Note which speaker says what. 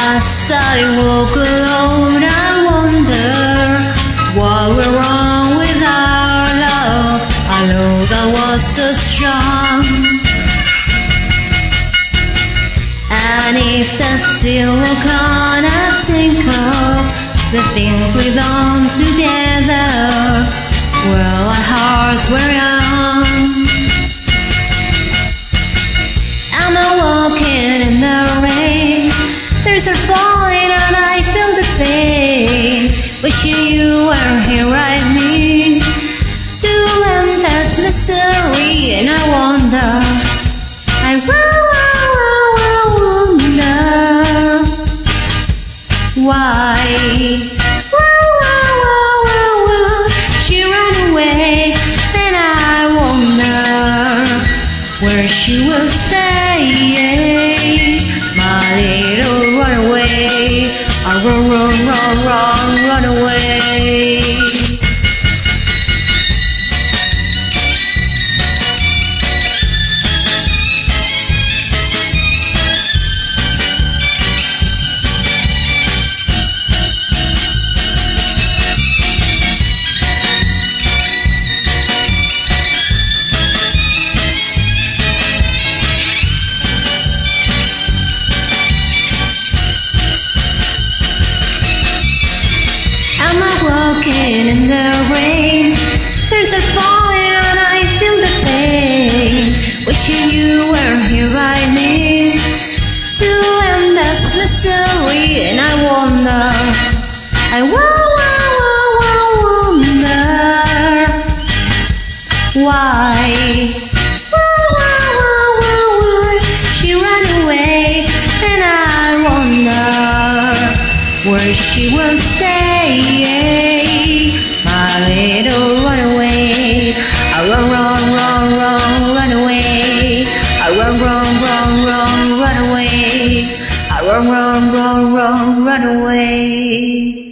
Speaker 1: As I walk alone, I wonder what went wrong with our love. I know that was so strong. And it's still can I think of the things we done together. Well, our hearts were young. There's a falling and I feel the pain. Wishing you were here right me. To end this misery and I wonder. I wonder why. She ran away and I wonder where she will run, run, run, run, away. In the rain? There's a falling and I feel the pain. Wishing you were here right near to end this misery, and I wonder, I wa- wonder why. Where she will stay. My little runaway, I run, run, run, run, run away. I run, run, run, run, run away. I run, run, run, run, run away.